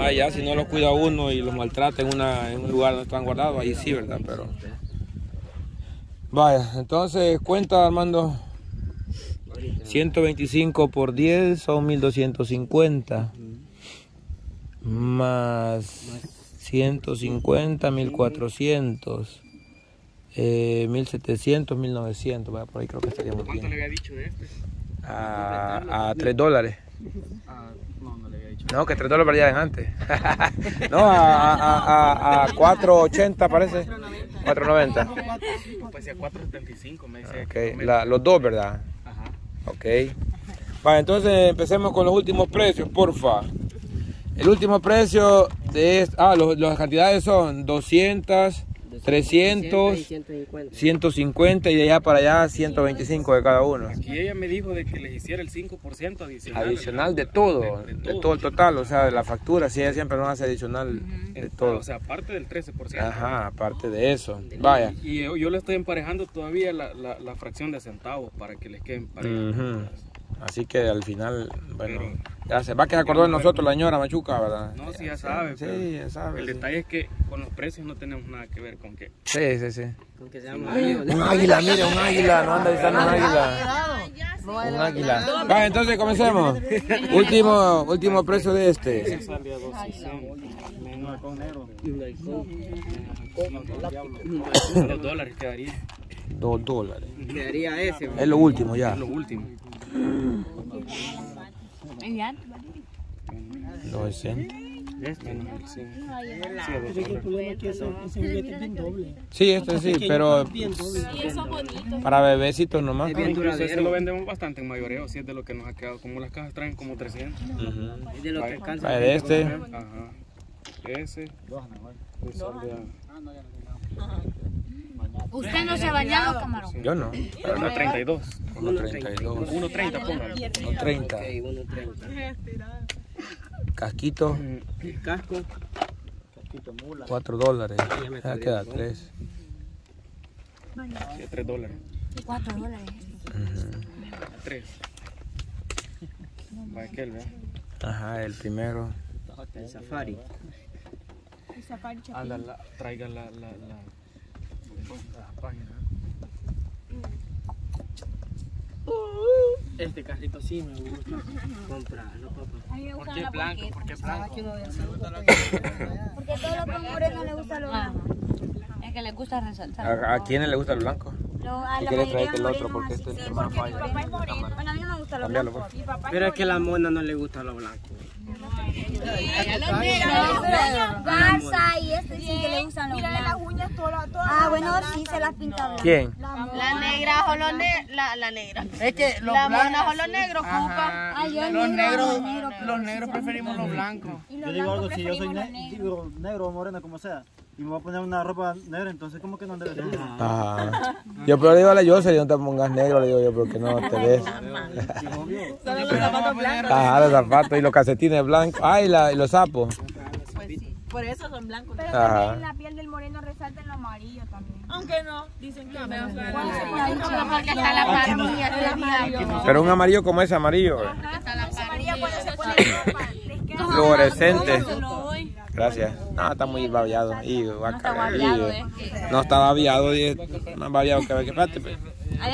Ah, ya, si no los cuida uno y los maltrata en, una, en un lugar donde están guardados, ahí sí, ¿verdad? Pero... Vaya, entonces cuenta Armando. 125 por 10 son 1250. Más 150, 1400. Eh, 1700, 1900. Vaya, por ahí creo que estaríamos ¿Cuánto bien. le había dicho de este? A, a 3 dólares. No, que 3 dólares valían antes. no, a, a, a, a 4.80 parece. 4.90. Pues sí, a 4.75 me dice. Ok, la- los dos, ¿verdad? Ajá. Ok. Vale, entonces empecemos con los últimos precios, porfa. El último precio de ah, los- las cantidades son 200, 300, 150. 150 y de allá para allá 125 de cada uno. Aquí ella me dijo de que les hiciera el 5% adicional. Adicional de todo, De- de de todo. todo el total, o sea, de la factura, si ella siempre nos hace adicional de Eh, todo. O sea, aparte del 13%. Ajá, aparte de eso. Vaya. Y yo, yo le estoy emparejando todavía la, la, la fracción de centavos para que les queden parejas. Ujú. Así que al final, bueno, ya se va a quedar acordó de nosotros la señora Machuca, ¿verdad? No, sí, ya sabe. Sí, pero ya sabe. El sí. detalle es que con los precios no tenemos nada que ver con que. Sí, sí, sí. Con que seamos amigos. Un águila, mire, un águila, no anda diciendo un águila. Un águila. Va, entonces comencemos. último, último precio de este. Sale a 260. Menos con negro. Y un halcón. Dos dólares quedaría. Dos dólares. Quedaría ese. Es lo último ya. Es lo último. Dos sesenta. Menos el 5. El problema es que ese, ese juguete es bien doble. Sí, este sí, pero para bebecitos nomás. Es bien Incluso ese duradero. lo vendemos bastante en mayoreo, si es de lo que nos ha quedado. Como las cajas traen como 300. Ujú. Es de lo que alcanza. Vaya, de este. Ajá. Ese. le sale a- ¿Usted no se ha bañado, camarón? Yo no. a 32. 1.32. 1.30, póngalo. 1.30. Ok, 1.30. Casquito, El casco. 4 dólares. Ya queda 3. Sí, a 3 dólares. Cuatro dólares. A 3. Va aquel, ¿verdad? Ajá, el primero. El safari. Ah, la, la, traiga la, la, la, página. Este carrito sí me gusta. Comprarlo, papá. ¿Por qué blanco? ¿Por qué blanco? Porque todo lo que hombre no le gusta lo blanco. Es que le gusta resaltar. ¿A, a quiénes le gusta el blanco? Lo, Si la quieres mayoría traerte el otro porque este es sí, el más porque mi falla. papá es moreno. Bueno, a mí no me gusta lo blanco. Mi papá es Pero es que a la mona no le gusta lo blanco. Y este sí que le gustan los blancos. las uñas todas, Ah, bueno, sí se las pinta blancas. ¿Quién? La negra o lo ne la, la negra. Es que los La blancos. mona o Los negro, negros, el negro, pero los negros preferimos los blancos. Y los Yo digo algo, si yo soy los negros. negro o moreno, como sea, y me voy a poner una ropa negra, entonces, ¿cómo que no debe ser? Ajá. Yo pero le digo a la Jocelyn, no te pongas negro, le digo yo, porque no te ves. Ajá, los zapatos y los calcetines blancos. Ah, y, la, y los sapos. Por eso son blancos. Pero Ajá. también la piel del moreno resalta en lo amarillo también. Aunque no, dicen que está la parilla, está la parilla. Pero un amarillo como ese amarillo. eh. amarilla cuando se pone ropa. Fluorescente. Gracias. No, está muy babiado. Y, guaca, y, no está babiado, y es más babiado que espérate, pues.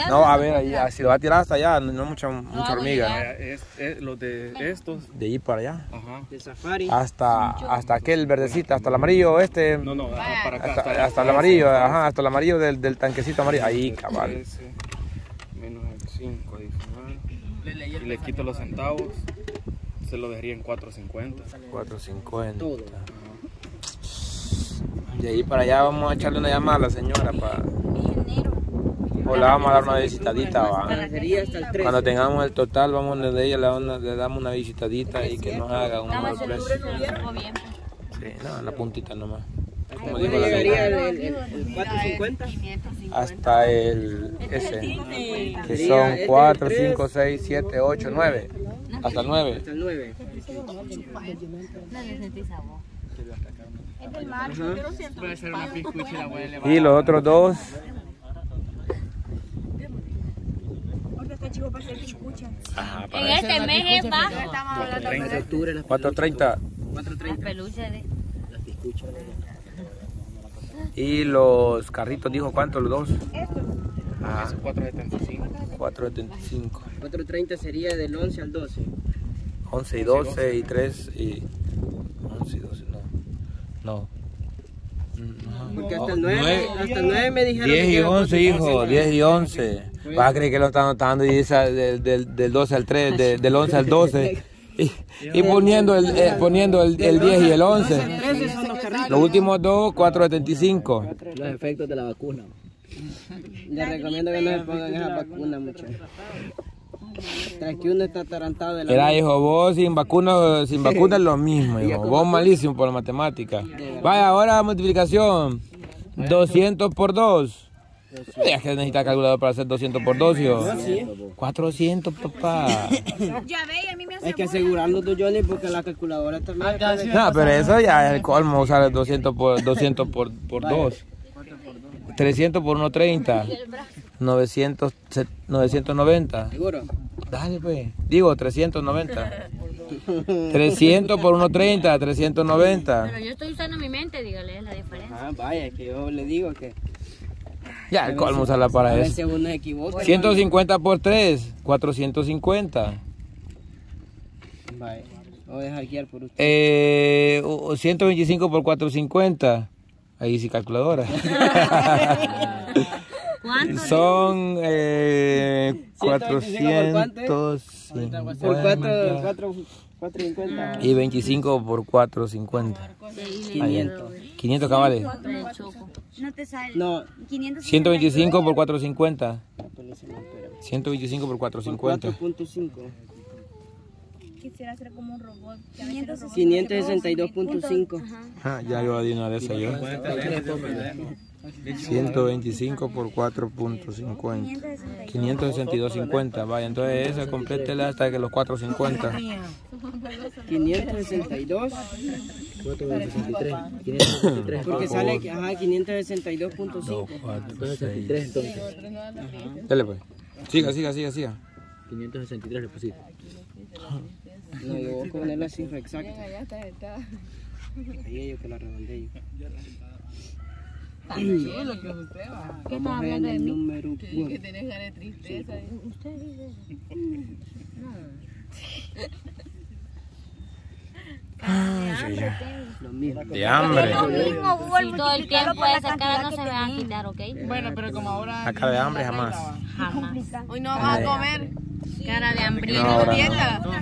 No, a ver, ahí, ah, si lo va a tirar hasta allá, no, no mucha, mucha hormiga. Es, es, los de estos. De allí para allá. Ajá. El safari. Hasta, hasta aquel verdecito, hasta el amarillo este. No, no, ajá, para acá. Hasta, hasta el amarillo, ajá, hasta el amarillo del, del tanquecito amarillo. Ahí, cabal. Menos el 5 adicional. Y le quito los centavos. Se lo dejaría en 4.50. 450. Todo. De ahí para allá vamos a echarle una llamada a la señora para. O le vamos a dar una visitadita, va. Sería hasta el 13. Cuando tengamos el total, vamos donde ella, le, damos una- le damos una visitadita y que nos haga un mejor precio. Sí, no, la puntita nomás. Como ¿Cuándo dijo la llegaría el, el, el 450? Hasta el ese, que son 4, 5, 6, 7, 8, 9. Hasta el 9. Hasta el 9. Puede ser una piscucha y los otros dos, ajá, En para este mes es bajo. Estamos hablando de 30. De octubre las 430. 4.30. Peluche de... Las piscuchas. Y los carritos, dijo cuánto los dos. Ah, Eso 475. 4.75. 4.30 sería del 11 al 12. 11 y 12 y 3 y 11 y 12, no. No. Porque hasta el 9, Nueve- hasta el 9 me dijeron 10 que y era 11, hijo, 10 y 11. Vas a creer que lo están notando y esa del, del, del 12 al 3, de- del 11 al 12. Y, y poniendo, el, eh, poniendo el, el 10 y el 11. Esos son los carritos. Los últimos dos, 4.75. Los efectos de la vacuna. Les recomiendo que no se pongan esa vacuna, muchachos. Uno está atarantado de la Era hijo, vos sin vacuna, sin vacuna es lo mismo, hijo. Vos malísimo por la matemática. Vaya, ahora multiplicación. 200 por 2. Es que necesita calculador para hacer 200 por 2, hijo. 400, papá. Hay que asegurarnos tú, Johnny, porque la calculadora también. No, pero eso ya es el colmo, usar el 200 por 200 por, por 2. 300 por 1.30. 900, se- 990. ¿Seguro? Dale, pues. Digo, 390. 300 por 1.30, 390. Pero yo estoy usando mi mente, dígale, es la diferencia. Ah, vaya, que yo le digo que Ya, el colmo usarla a para eso. uno se equivoca. 150 por 3, 450. Vaya, voy a dejar guiar por usted. Eh, o- o 125 por 450. Ahí sí, calculadora. ¿Cuánto? Son eh, 125 por 4, 450 4, 450. y 25 por 450. 500. 500 cabales. No te sale. No, 500. 125 por 450. ponísimo, espera. 125 por Por 450. 4.5. Quisiera hacer como un robot. 560. 562.5. Ah, ya yo di una de esas yo. 125 por 4.50. 562.50. Vaya, entonces esa complétela hasta que los 450. 562. 463. 563. Porque sale que, ajá, 562.5. 563 entonces. Dale pues. Siga, siga, siga, siga. 563 le pusiste. No, yo voy a poner la cifra exacta. Ahí yo que la redondeé. Vamos a ver el número uno. Lo mismo. De hambre. Si todo el tiempo esa cara no se me va a quitar, ¿ok? Bueno, pero como ahora. La cara de hambre jamás. Jamás. Hoy no vas a comer. Cara de hambrino. No, ahora no.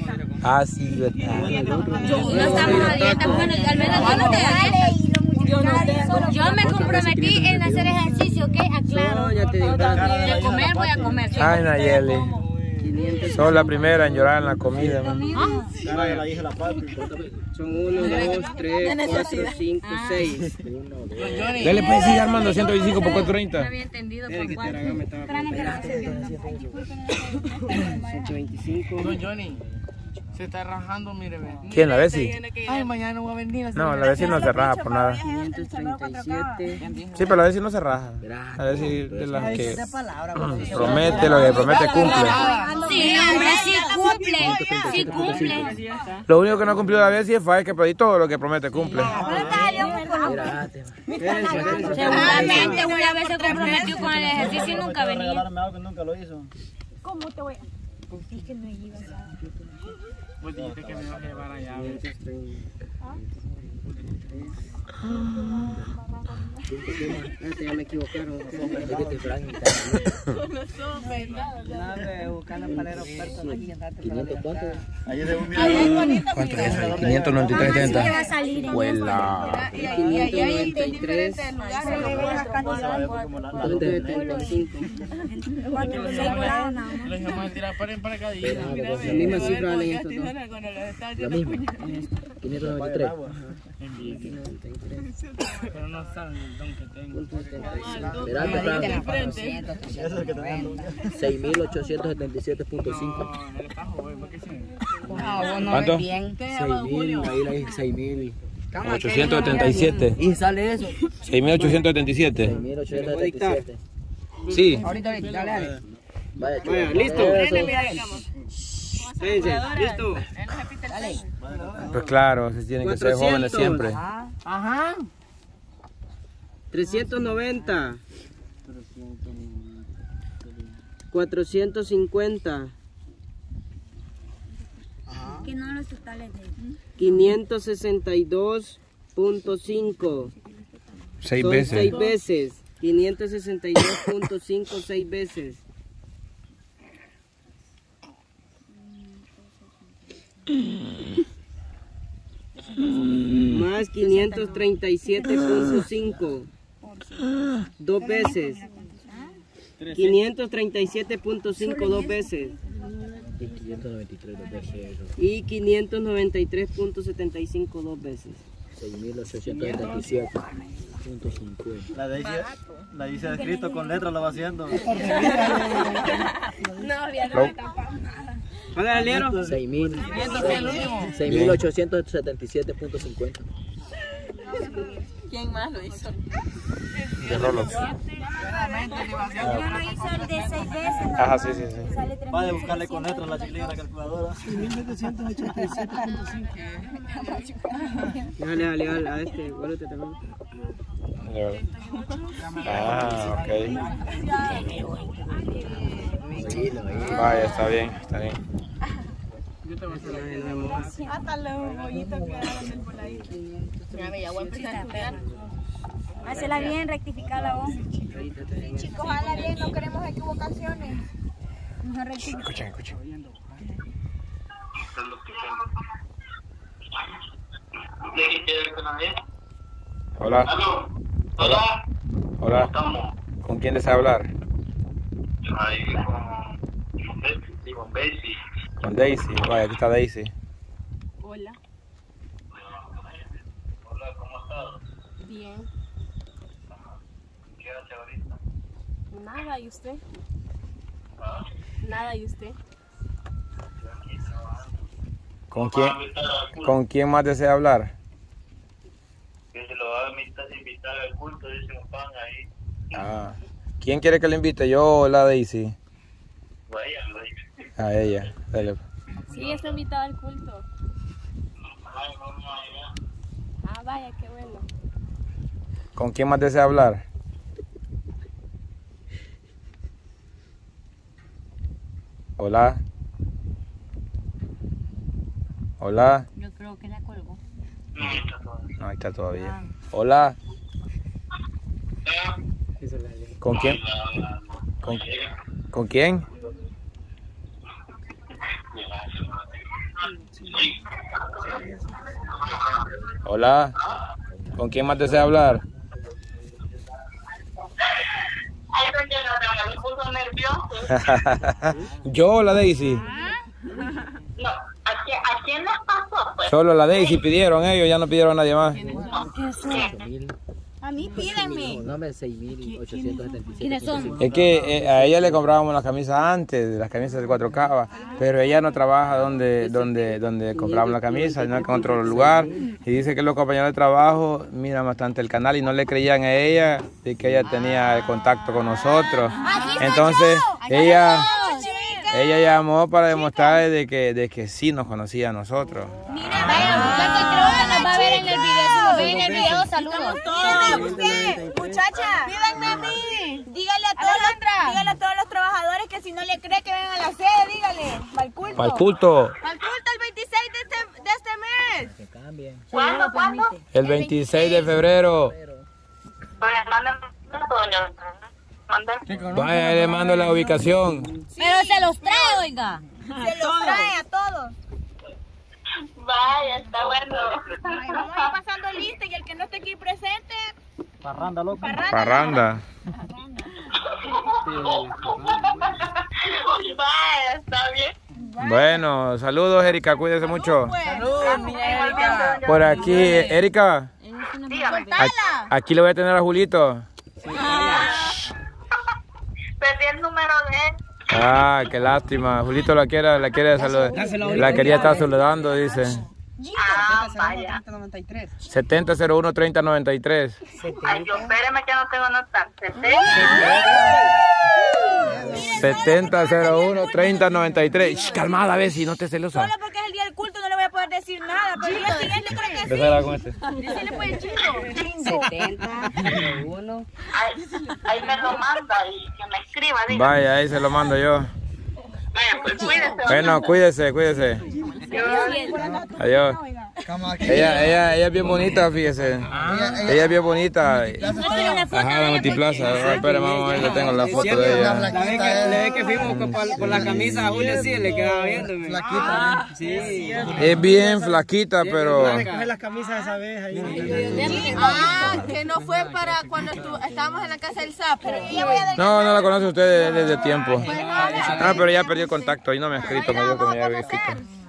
Ah, sí, verdad. No estamos a dieta, bueno, al menos yo no a dieta. Yo me comprometí en hacer ejercicio, ¿ok? Aclaro. No, ya te digo. De comer voy a comer. Ay, Nayeli. 500. Sos la primera en llorar en la comida. man. Cara, la hija la. Son 1, 2, 3, 4, 5, 6. Dale pues, sigue armando 125 por No 430. había entendido por preguntando. 125. Don Johnny. Se está rajando, mire, ve. ¿Quién, la Bessie? Ay, mañana voy a venir. No, la Bessie no se raja por nada. 537. Sí, pero la Bessie no se raja. La Bessie de las que promete, lo que promete cumple. Sí, hombre, sí cumple. Sí cumple. Lo único que no cumplió la Bessie fue que pedí todo lo que promete cumple. Seguramente una vez se comprometió con el ejercicio y nunca venía. Regalarme algo que lo hizo. Pues dijiste que me ibas a llevar allá. 530. Este ya me equivocaron. ¿Cuánto es eso? 593.30. va a salir. Huela. 593. 575. Les vamos a tirar para en paracaídas. La misma cifra dos. Lo mismo. 593. Saben el don que tengo. Punto 75. Espérate, Fran. Eso es el que te dan. No, 6877.5. no le está joven, porque sí. ¿Cuánto? 6000, ahí la dije 6000. 877. Y sale eso. 6877. 6877. Sí. Ahorita, dale, dale. Vaya, Vaya, listo. Listo. Pues claro, se tienen que ser 400. jóvenes siempre. Ajá. 390. 450. Que no los totales de 562.5. Seis Son veces. seis veces. 562.5 seis veces. Más 537.5. Dos veces. 537.5 dos veces. Y 593 dos veces. Y 593.75 dos veces. 6.877.50. La dice, la dice escrito con letras, lo va haciendo. Hola, Aliero. 6.000. 6.877.50. ¿Quién más lo hizo? De Rolex. Yo lo hice el de seis veces. ¿no? Ajá, sí, sí, sí. Va a buscarle con letras la la calculadora. Dale, dale, dale, a este, vuélvete también. De verdad. Ah, ok. Vaya, está bien, está bien. Hacela bien, rectificar la voz. Chicos, hazla bien, no queremos equivocaciones. Rectificar. Escuchen, escuchen. Hola. Hola. Hola. Estamos ¿Con quién desea hablar? ahí con con Betsy. Con Daisy. Vaya, aquí está Daisy. Hola. Hola, ¿cómo estás? Bien. ¿Qué hace ahorita? Nada, ¿y usted? Nada, ¿y usted? ¿Con quién, ¿Con quién más desea hablar? Que se lo va a invitar, invitar al culto, dice un pan ahí. Ah. ¿Quién quiere que le invite? ¿Yo o la Daisy? Vaya, vaya. A ella. Dale. Sí, está invitada al culto. Ah, vaya, qué bueno. ¿Con quién más desea hablar? Hola. Hola. Yo creo que la colgó. No, está todo. No, ahí está todavía. Hola. ¿Con quién? ¿Con, ¿con quién? Hola. ¿Con quién más desea hablar? Yo, la Daisy. No, ¿a quién, ¿a quién les pasó? Pues, Solo la Daisy pidieron ellos, ya no pidieron a nadie más. A mí pídenme. No, me 6.877. ¿Quiénes son? Es que eh, a ella le comprábamos las camisas antes, las camisas de cuatro cabas, pero ella no trabaja donde donde donde compramos la camisa, sino en otro lugar. Y dice que los compañeros de trabajo miran bastante el canal y no le creían a ella de que ella tenía el contacto con nosotros. Entonces ella ella llamó para demostrar de que de que sí nos conocía a nosotros. Mira, vaya, ya que creo que nos va a ver en el video. Si nos ven en el saludos. usted, muchacha, pídanme a mí. Dígale a todos, los, dígale a todos los trabajadores que si no le cree que vengan a la sede, dígale, para el culto. Para el culto, Para el culto el 26 de este, de este mes. Que cambien. ¿Cuándo, cuándo? el 26 de febrero. Pues. Vaya, le mando la ubicación. Pero se los trae, oiga. Se los trae a todos. Vaya, está bueno. Ay, vamos a ir pasando lista y el que no esté aquí presente, Parranda, loco. Parranda. Vaya, está bien. Bueno, saludos Erika, cuídese mucho. Igualmente, doña. Por aquí, Erika, aquí le voy a tener a Julito. Perdí el número de él. Ah, qué lástima. Julito la quiere, la quiere saludar. La quería estar saludando, dice. Ah, vaya. 7001 3093. Ay, yo espéreme que no tengo notar. 7001 3093. Shh, Calmada, a ver si no te celosa. solo porque es el día del culto no le voy a poder decir nada, pero el día siguiente creo que sí. Empezar con este. Decirle pues el chingo. 70, 1. Ahí, ahí me lo manda y que me escriba. Vaya, ahí se lo mando yo. Vaya, pues cuídese. Bueno, cuídese, cuídese. Adiós. Ella, ella, ella es bien bonita, fíjese. Ella es bien bonita. Ajá, la multiplaza. Espera, vamos a ver, le tengo la foto de ella. La vez que, la vez que fuimos con, por, la camisa a Julio, sí, le quedaba viéndome. Flaquita. Sí. Es bien flaquita, pero... Coger las camisas esa vez ahí. Ah, que no fue para cuando estábamos en la casa del sapo. No, no la conoce usted desde tiempo. Ah, pero ya perdió el contacto. Ahí no me ha escrito, me dijo que me había escrito.